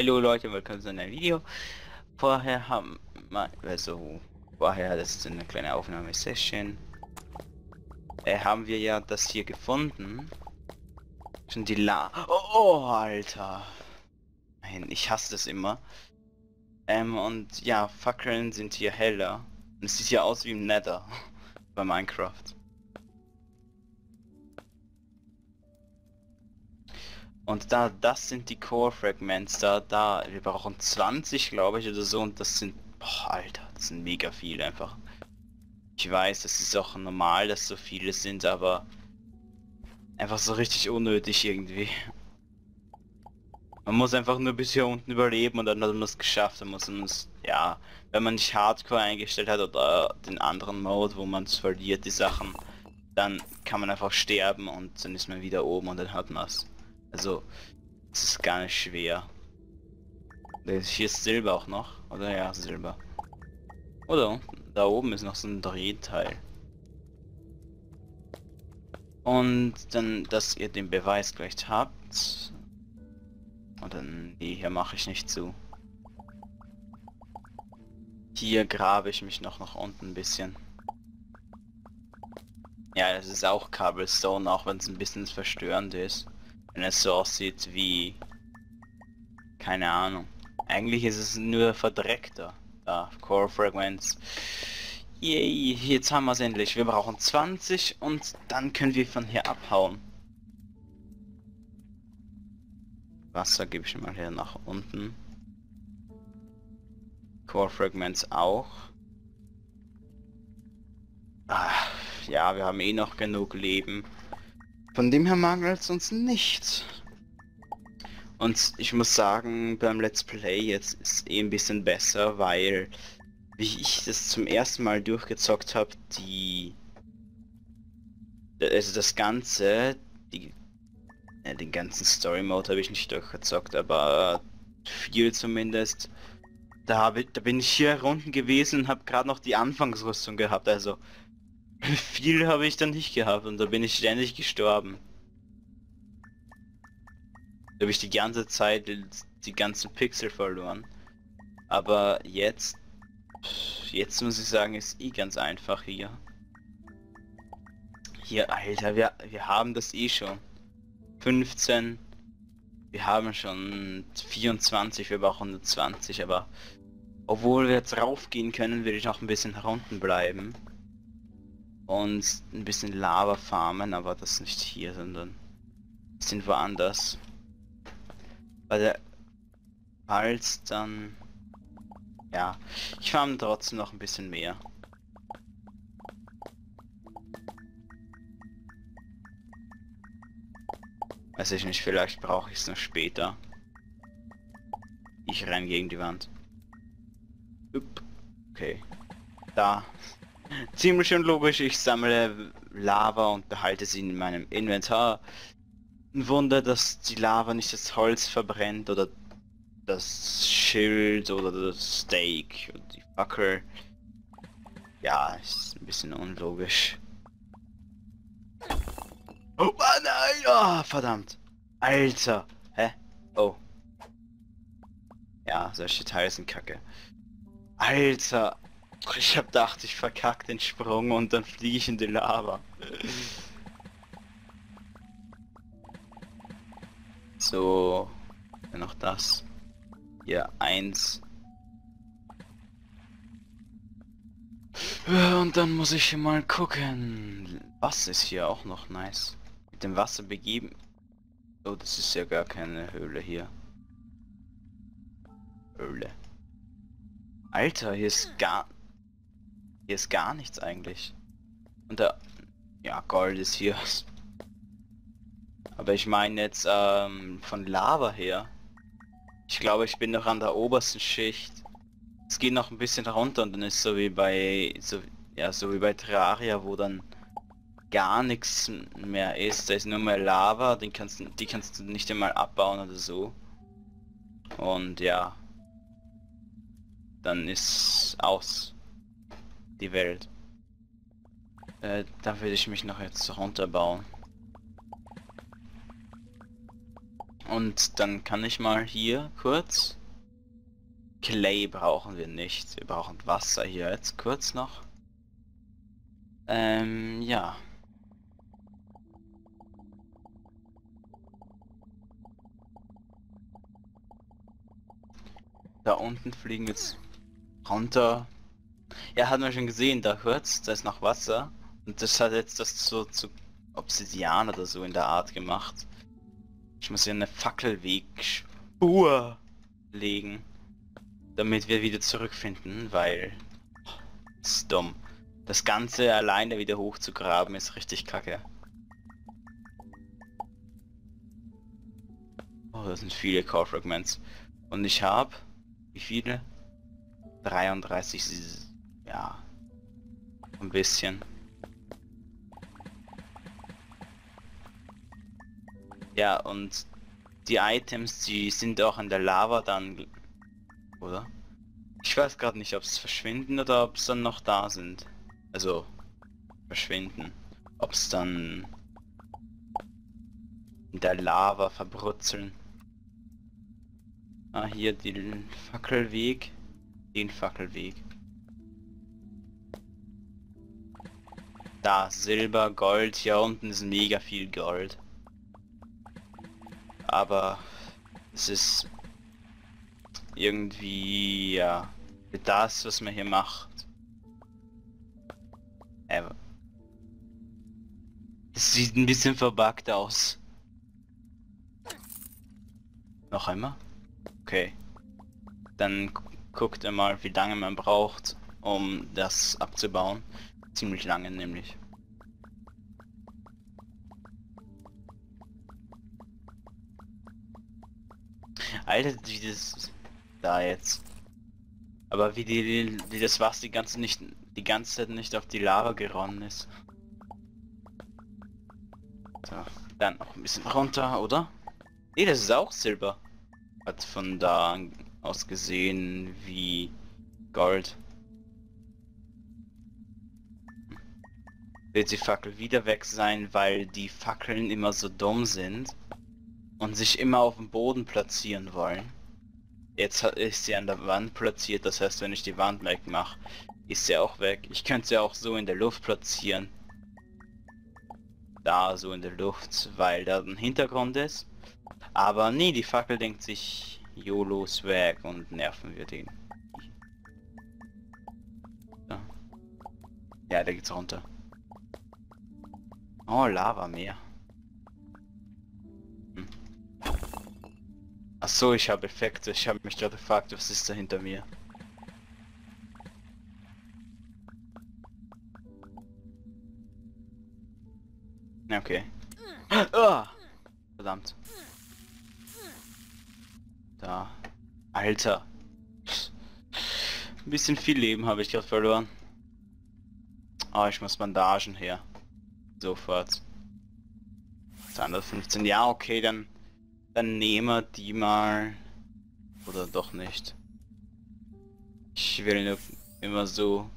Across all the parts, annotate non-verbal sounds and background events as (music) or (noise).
Hallo Leute, willkommen zu einem Video. Vorher haben wir, also vorher, das ist eine kleine Aufnahmesession, äh, haben wir ja das hier gefunden. Schon die La... Oh, oh, Alter. Nein, ich hasse das immer. Ähm, und ja, Fackeln sind hier heller. Und es sieht hier aus wie im Nether (laughs) bei Minecraft. Und da, das sind die Core Fragments, da, da, wir brauchen 20 glaube ich oder so und das sind, boah, Alter, das sind mega viele einfach. Ich weiß, das ist auch normal, dass so viele sind, aber einfach so richtig unnötig irgendwie. Man muss einfach nur bis hier unten überleben und dann hat man es geschafft. Dann muss man es, ja, wenn man nicht Hardcore eingestellt hat oder den anderen Mode, wo man es verliert, die Sachen, dann kann man einfach sterben und dann ist man wieder oben und dann hat man es. Also, es ist gar nicht schwer. Hier ist Silber auch noch, oder? Ja, Silber. Oder? Da oben ist noch so ein Drehteil. Und dann, dass ihr den Beweis gleich habt. Und dann, nee, hier mache ich nicht zu. Hier grabe ich mich noch nach unten ein bisschen. Ja, das ist auch Cobblestone, auch wenn es ein bisschen verstörend ist. Wenn es so aussieht wie... Keine Ahnung. Eigentlich ist es nur verdreckter. Da, Core Fragments. Yay, jetzt haben wir es endlich. Wir brauchen 20 und dann können wir von hier abhauen. Wasser gebe ich mal hier nach unten. Core Fragments auch. Ah, ja, wir haben eh noch genug Leben. Von dem her mangelt es uns nicht. Und ich muss sagen, beim Let's Play jetzt ist eh ein bisschen besser, weil wie ich das zum ersten Mal durchgezockt habe, die also das Ganze, die ja, den ganzen Story Mode habe ich nicht durchgezockt, aber viel zumindest. Da habe da bin ich hier Runden gewesen und habe gerade noch die Anfangsrüstung gehabt, also viel habe ich dann nicht gehabt und da bin ich ständig gestorben. Da habe ich die ganze Zeit die ganzen Pixel verloren. Aber jetzt, jetzt muss ich sagen, ist eh ganz einfach hier. Hier, Alter, wir, wir haben das eh schon. 15. Wir haben schon 24, wir brauchen 120, aber obwohl wir jetzt raufgehen können, will ich noch ein bisschen herunten bleiben und ein bisschen Lava farmen, aber das nicht hier, sondern sind woanders. Weil der Hals dann... Ja, ich farme trotzdem noch ein bisschen mehr. Weiß ich nicht, vielleicht brauche ich es noch später. Ich renn gegen die Wand. Okay. Da Ziemlich schön logisch, ich sammle Lava und behalte sie in meinem Inventar. Ein Wunder, dass die Lava nicht das Holz verbrennt oder das Schild oder das Steak und die Fackel. Ja, ist ein bisschen unlogisch. Oh nein! Oh, verdammt! Alter! Hä? Oh. Ja, solche Teile sind kacke. Alter! Ich hab gedacht, ich verkack den Sprung und dann fliege ich in die Lava. So, noch das. Hier eins. Und dann muss ich mal gucken. Was ist hier auch noch nice? Mit dem Wasser begeben. Oh, das ist ja gar keine Höhle hier. Höhle. Alter, hier ist gar hier ist gar nichts eigentlich. Und da... Ja, Gold ist hier. Aber ich meine jetzt ähm, von Lava her. Ich glaube, ich bin noch an der obersten Schicht. Es geht noch ein bisschen runter und dann ist so wie bei so ja so wie bei Terraria, wo dann gar nichts mehr ist. Da ist nur mehr Lava, den kannst die kannst du nicht einmal abbauen oder so. Und ja, dann ist aus die Welt. Äh, da würde ich mich noch jetzt runterbauen. Und dann kann ich mal hier kurz... Clay brauchen wir nicht. Wir brauchen Wasser hier jetzt kurz noch. Ähm, ja. Da unten fliegen jetzt runter. Ja, hat man schon gesehen, da hört's, da ist noch Wasser. Und das hat jetzt das so zu Obsidian oder so in der Art gemacht. Ich muss hier eine Fackelwegspur legen, damit wir wieder zurückfinden, weil das ist dumm. Das Ganze alleine wieder hochzugraben ist richtig kacke. Oh, das sind viele Core Fragments. Und ich habe wie viele? 33, ja, ein bisschen. Ja, und die Items, die sind auch in der Lava dann, oder? Ich weiß gerade nicht, ob es verschwinden oder ob es dann noch da sind. Also, verschwinden. Ob es dann in der Lava verbrutzeln. Ah, hier den Fackelweg. Den Fackelweg. Da, Silber, Gold. Hier unten ist mega viel Gold. Aber es ist irgendwie, ja, das, was man hier macht. Es sieht ein bisschen verbuggt aus. Noch einmal? Okay. Dann guckt er mal, wie lange man braucht, um das abzubauen. Ziemlich lange nämlich. Alter, wie das da jetzt. Aber wie die, wie das Wasser die ganze nicht die ganze Zeit nicht auf die Lava geronnen ist. So, dann noch ein bisschen runter, oder? Nee, das ist auch Silber. Hat von da aus gesehen wie Gold. Wird die Fackel wieder weg sein, weil die Fackeln immer so dumm sind und sich immer auf dem Boden platzieren wollen. Jetzt ist sie an der Wand platziert, das heißt, wenn ich die Wand wegmache, ist sie auch weg. Ich könnte sie auch so in der Luft platzieren. Da, so in der Luft, weil da ein Hintergrund ist. Aber nee, die Fackel denkt sich, YOLO Swag und nerven wir den. Ja, da geht's runter. Oh, Lava mehr. Hm. Ach so, ich habe Effekte. Ich habe mich gerade gefragt, was ist da hinter mir? Okay. Oh, verdammt. Da. Alter. Ein bisschen viel Leben habe ich gerade verloren. Ah, oh, ich muss Bandagen her. Sofort. 215. Ja, okay, dann, dann nehmen wir die mal. Oder doch nicht. Ich will nur immer so...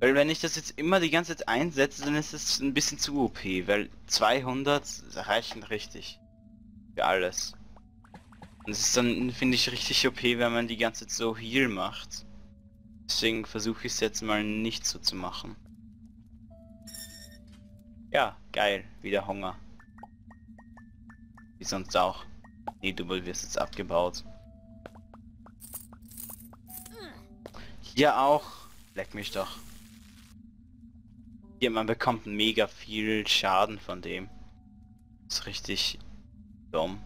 Weil wenn ich das jetzt immer die ganze Zeit einsetze, dann ist es ein bisschen zu OP, weil 200 reichen richtig. Für alles. Und es ist dann, finde ich, richtig OP, wenn man die ganze Zeit so Heal macht. Deswegen versuche ich es jetzt mal nicht so zu machen. Ja, geil. Wieder Hunger. Wie sonst auch. Nee, du wirst jetzt abgebaut. Hier auch. Leck mich doch. Hier, man bekommt mega viel Schaden von dem. Ist richtig dumm.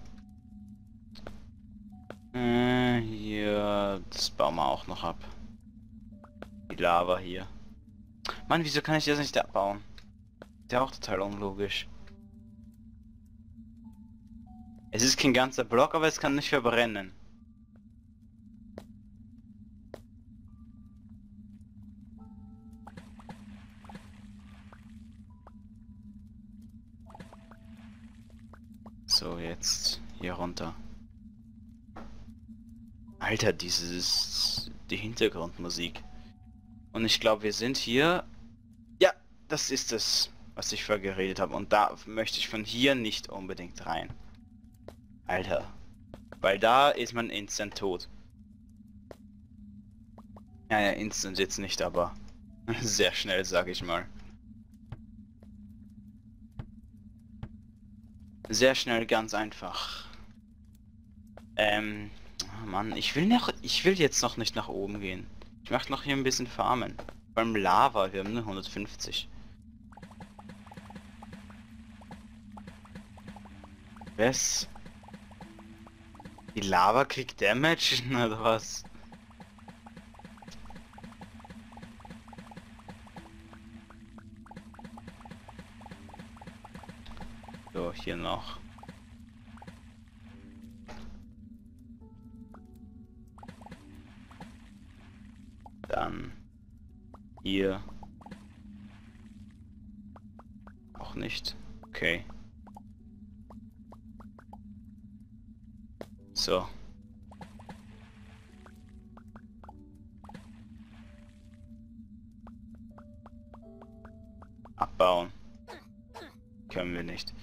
Äh, hier, das bauen wir auch noch ab. Die Lava hier. Mann, wieso kann ich das nicht abbauen? Der auch total unlogisch. Es ist kein ganzer Block, aber es kann nicht verbrennen. So, jetzt hier runter. Alter, dieses... die Hintergrundmusik. Und ich glaube, wir sind hier... Ja, das ist es, was ich vorher geredet habe. Und da möchte ich von hier nicht unbedingt rein. Alter. Weil da ist man instant tot. Ja, ja, instant jetzt nicht, aber (laughs) sehr schnell, sag ich mal. Sehr schnell, ganz einfach. Ähm, oh Mann, ich will noch, ich will jetzt noch nicht nach oben gehen. Ich möchte noch hier ein bisschen farmen. Beim Lava, wir haben nur 150. Was? Die Lava kriegt Damage oder was? So, hier noch. Dann hier. Abbauen. Können wir nicht.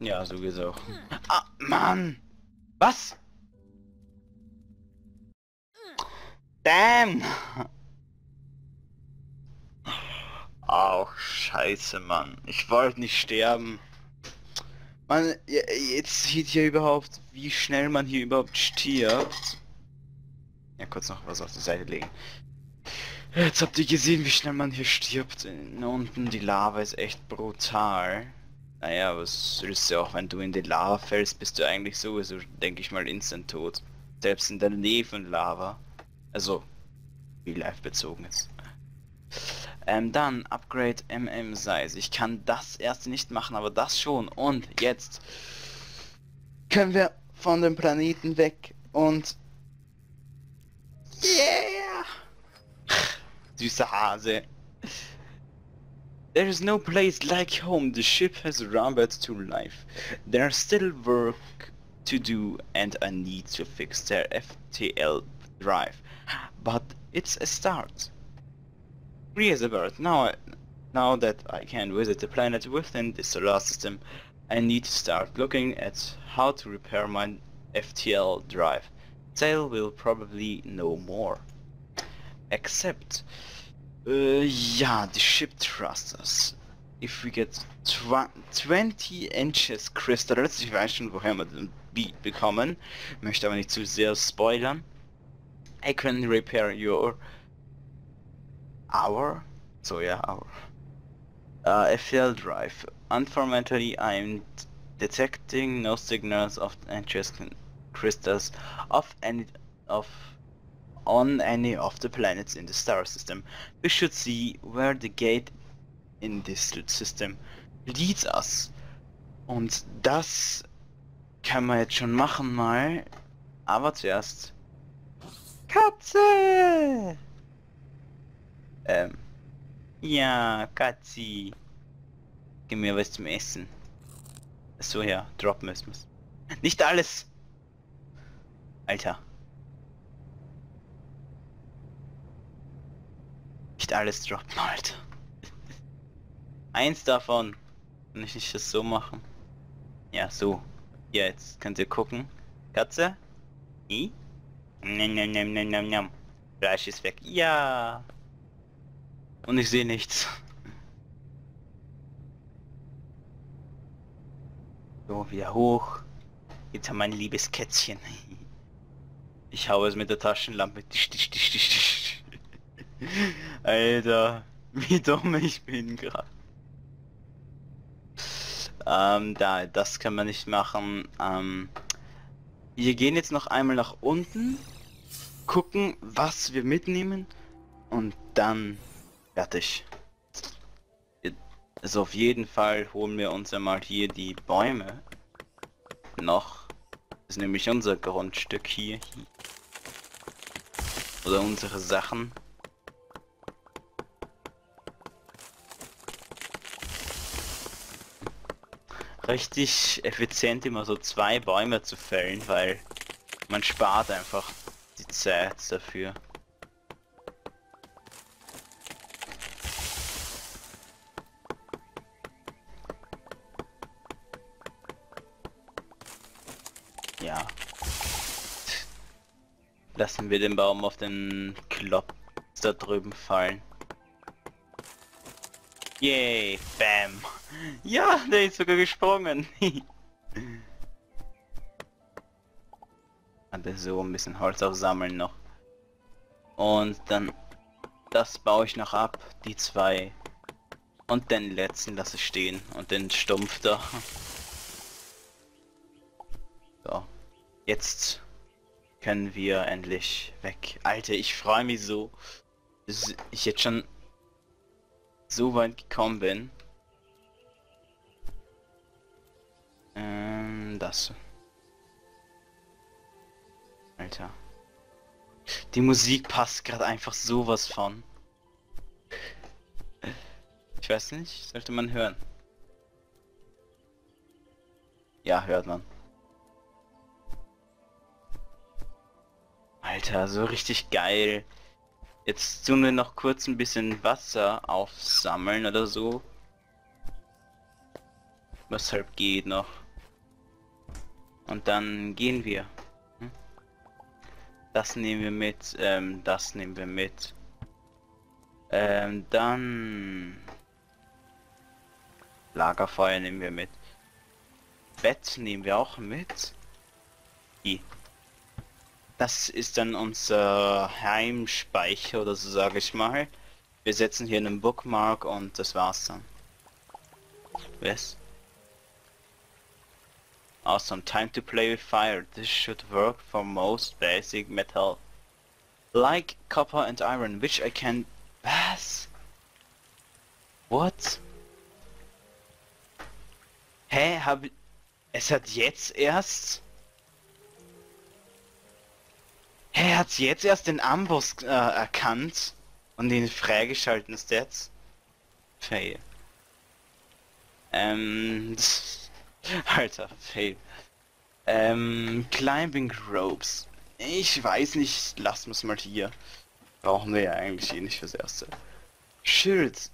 Ja, so geht's auch. Ah, Mann! Was? Damn! Ach, scheiße, Mann. Ich wollte nicht sterben. Man, jetzt sieht hier überhaupt, wie schnell man hier überhaupt stirbt. Ja, kurz noch was auf die Seite legen. Jetzt habt ihr gesehen, wie schnell man hier stirbt. Unten die Lava ist echt brutal. Naja, was willst du auch, wenn du in die Lava fällst, bist du eigentlich sowieso, denke ich mal, instant tot. Selbst in der Nähe von Lava. Also, wie live bezogen ist. Ähm, dann Upgrade MM Size. Ich kann das erste nicht machen, aber das schon. Und jetzt können wir von dem Planeten weg und yeah! Süßer Hase. There is no place like home. The ship has rumbled to life. There's still work to do and I need to fix their FTL drive. But it's a start. Free as a bird. Now, now that I can visit the planet within the solar system, I need to start looking at how to repair my FTL drive. Sail will probably know more. Except, uh, yeah, the ship thrusters. If we get tw 20 inches crystals, ich weiß schon, woher wir den Beat bekommen, möchte aber nicht zu sehr spoilern. I can repair your our so yeah our uh, FTL drive. Unfortunately, I'm detecting no signals of interest crystals of any of on any of the planets in the star system. We should see where the gate in this system leads us. Und das kann man jetzt schon machen mal. Aber zuerst Katze! Ähm. Ja, Katzi. Gib mir was zum Essen. So ja, droppen müssen wir's. Nicht alles! Alter. Nicht alles droppen, Alter. Eins davon. Kann ich nicht das so machen? Ja, so. Ja, jetzt könnt ihr gucken. Katze? I? Nem, nem, nem, nem, nem, nem. Fleisch ist weg. Ja. Und ich sehe nichts. So, wieder hoch. Jetzt haben wir ein liebes Kätzchen. Ich hau es mit der Taschenlampe. Tisch, tisch, tisch, tisch, tisch. Alter, wie dumm ich bin gerade. Ähm, da, das kann man nicht machen. Ähm, wir gehen jetzt noch einmal nach unten, gucken, was wir mitnehmen und dann fertig. Also auf jeden Fall holen wir uns einmal hier die Bäume noch. Das ist nämlich unser Grundstück hier. Oder unsere Sachen. richtig effizient immer so zwei Bäume zu fällen, weil man spart einfach die Zeit dafür. Ja. Lassen wir den Baum auf den Klopp da drüben fallen. Yay, bam. Ja, der ist sogar gesprungen. (laughs) Hatte so ein bisschen Holz aufsammeln noch. Und dann das baue ich noch ab, die zwei. Und den letzten lasse ich stehen und den Stumpf da. (laughs) So. Jetzt können wir endlich weg. Alter, ich freue mich so, ich jetzt schon so weit gekommen bin. Ähm, das. Alter. Die Musik passt gerade einfach sowas von. Ich weiß nicht, sollte man hören. Ja, hört man. Alter, so richtig geil. Jetzt tun wir noch kurz ein bisschen Wasser aufsammeln oder so. Was halt geht noch. Und dann gehen wir. Hm? Das nehmen wir mit, ähm, das nehmen wir mit. Ähm, dann... Lagerfeuer nehmen wir mit. Bett nehmen wir auch mit. Die. Das ist dann unser Heimspeicher oder so sage ich mal. Wir setzen hier einen Bookmark und das war's dann. Yes. Awesome. Time to play with fire. This should work for most basic metal. Like copper and iron, which I can... Was? What? Hä? Hab... Es hat jetzt erst... Er hat jetzt erst den Amboss äh, erkannt und ihn freigeschalten ist jetzt. Fail. Ähm. (laughs) Alter, fail. Ähm, Climbing Ropes. Ich weiß nicht, lassen wir es mal hier. Brauchen wir ja eigentlich eh nicht fürs Erste. Schild.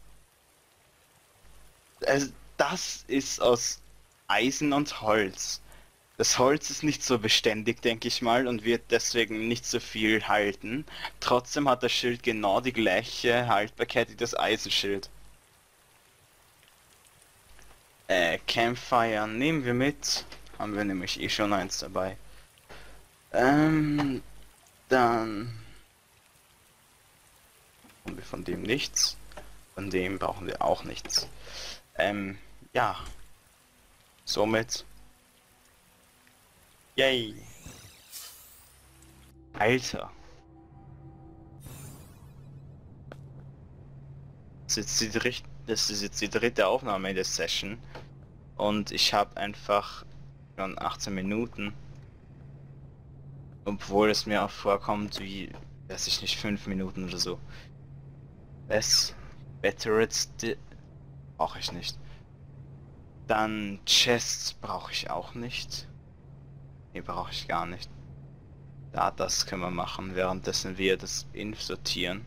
Also, das ist aus Eisen und Holz. Das Holz ist nicht so beständig, denke ich mal, und wird deswegen nicht so viel halten. Trotzdem hat das Schild genau die gleiche Haltbarkeit wie das Eisenschild. Äh, Campfire nehmen wir mit. Haben wir nämlich eh schon eins dabei. Ähm, dann brauchen wir von dem nichts. Von dem brauchen wir auch nichts. Ähm, ja. Somit Yay. Alter. Das ist, jetzt die, das ist jetzt die dritte Aufnahme in der Session. Und ich habe einfach schon 18 Minuten. Obwohl es mir auch vorkommt wie, weiß ich nicht, 5 Minuten oder so. Es Batterits brauche ich nicht. Dann Chests brauche ich auch nicht. Nee, brauche ich gar nicht. Da, das können wir machen, währenddessen wir das Inf sortieren.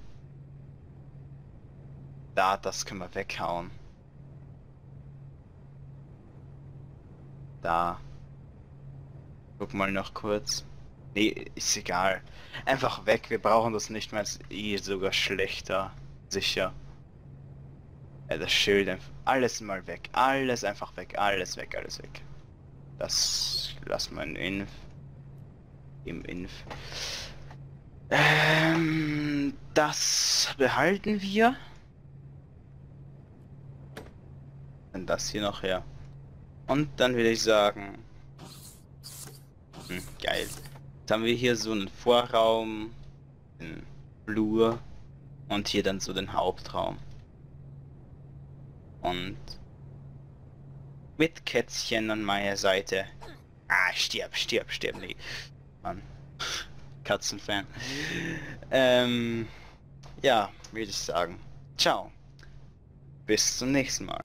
Da, das können wir weghauen. Da. Guck mal noch kurz. Nee, ist egal. Einfach weg, wir brauchen das nicht mehr, ist eh sogar schlechter. Sicher. Ja, das Schild, alles mal weg. Alles einfach weg, alles weg, alles weg. Das lassen wir in Inf. Im Inf. Ähm, das behalten wir. Dann das hier noch her. Und dann würde ich sagen... Hm, geil. Jetzt haben wir hier so einen Vorraum, einen Flur und hier dann so den Hauptraum. Und mit Kätzchen an meiner Seite. Ah, stirb, stirb, stirb, nee. Mann. Katzenfan. Ähm, ja, würde ich sagen. Ciao. Bis zum nächsten Mal.